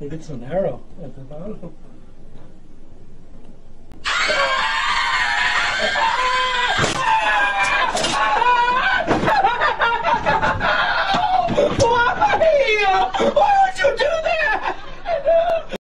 Maybe it's an arrow at the bottom.